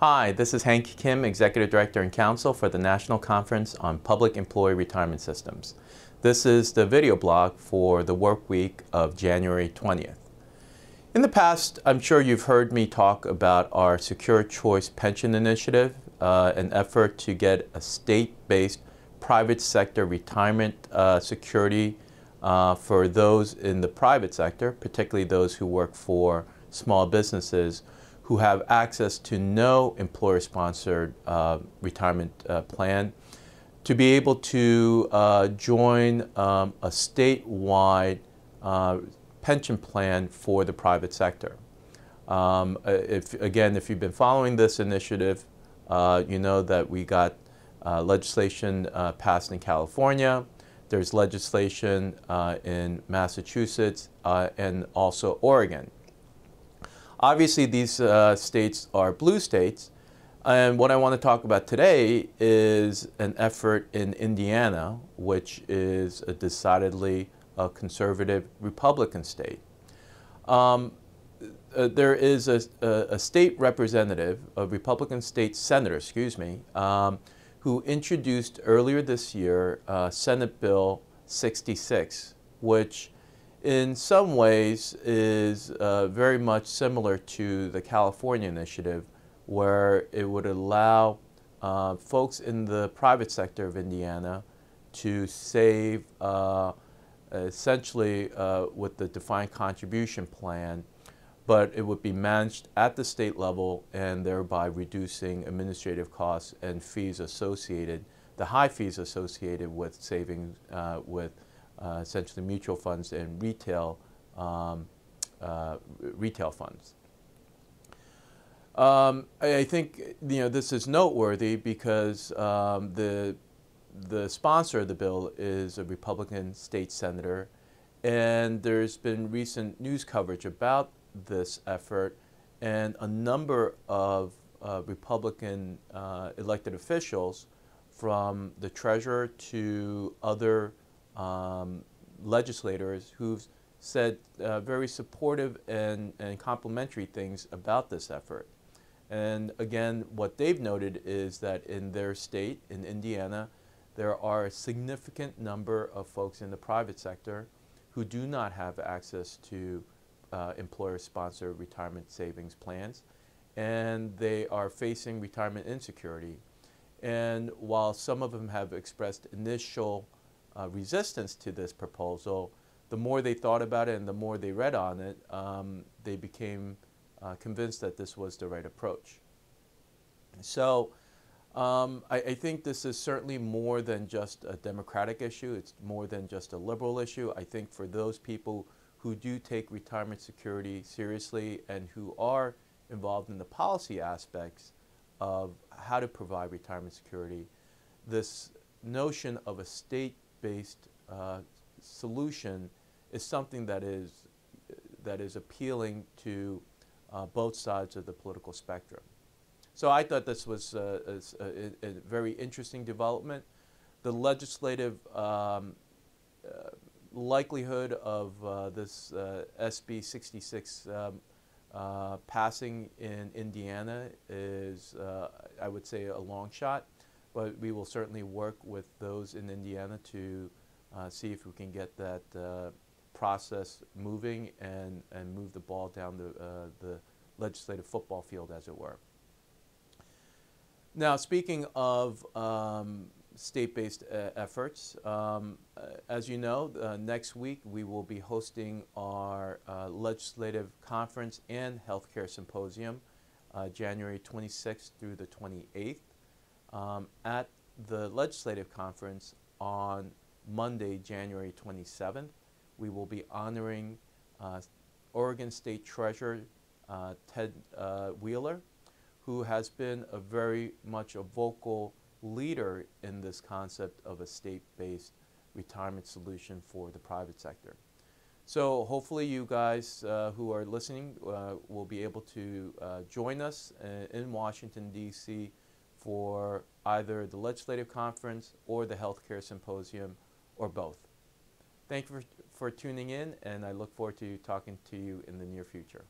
Hi, this is Hank Kim, Executive Director and Counsel for the National Conference on Public Employee Retirement Systems. This is the video blog for the work week of January 20th. In the past, I'm sure you've heard me talk about our Secure Choice Pension Initiative, uh, an effort to get a state-based private sector retirement uh, security uh, for those in the private sector, particularly those who work for small businesses who have access to no employer-sponsored uh, retirement uh, plan to be able to uh, join um, a statewide uh, pension plan for the private sector. Um, uh, if, again, if you've been following this initiative, uh, you know that we got legislation passed in California, there's legislation in Massachusetts and also Oregon. Obviously, these uh, states are blue states. And what I want to talk about today is an effort in Indiana, which is a decidedly a conservative Republican state. Um, uh, there is a, a, a, state representative, a Republican state senator, excuse me, um, who introduced earlier this year uh, Senate Bill 66, which in some ways is uh, very much similar to the California initiative where it would allow uh, folks in the private sector of Indiana to save uh, essentially uh, with the defined contribution plan, but it would be managed at the state level and thereby reducing administrative costs and fees associated, the high fees associated with saving uh, with uh, essentially mutual funds and retail um, uh, retail funds. Um, I, think you know this is noteworthy because um, the the sponsor of the bill is a Republican state senator, and there's been recent news coverage about this effort, and a number of uh, Republican uh, elected officials, from the treasurer to other um, legislators who've said uh, very supportive and, and complimentary things about this effort. And again, what they've noted is that in their state, in Indiana, there are a significant number of folks in the private sector who do not have access to uh, employer-sponsored retirement savings plans, and they are facing retirement insecurity. And while some of them have expressed initial uh, resistance to this proposal, the more they thought about it and the more they read on it, um, they became uh, convinced that this was the right approach. So um, I, I, think this is certainly more than just a democratic issue. It's more than just a liberal issue. I think for those people who do take retirement security seriously and who are involved in the policy aspects of how to provide retirement security, this notion of a state based uh, solution is something that is, that is appealing to uh, both sides of the political spectrum. So I thought this was uh, a, a, very interesting development. The legislative um, uh, likelihood of uh, this uh, SB 66 um, passing in Indiana is, I would say, a long shot but we will certainly work with those in Indiana to uh, see if we can get that uh, process moving and, and move the ball down the, uh, the legislative football field, as it were. Now, speaking of um, state-based uh, efforts, um, uh, as you know, uh, next week we will be hosting our legislative conference and healthcare symposium, January 26th through the 28th um, at the legislative conference on Monday, January 27th. We will be honoring uh, Oregon State Treasurer uh, Ted uh, Wheeler, who has been a very much a vocal leader in this concept of a state-based retirement solution for the private sector. So hopefully you guys uh, who are listening uh, will be able to uh, join us in Washington, D.C for either the legislative conference or the healthcare symposium or both. Thank you for, for tuning in and I look forward to talking to you in the near future.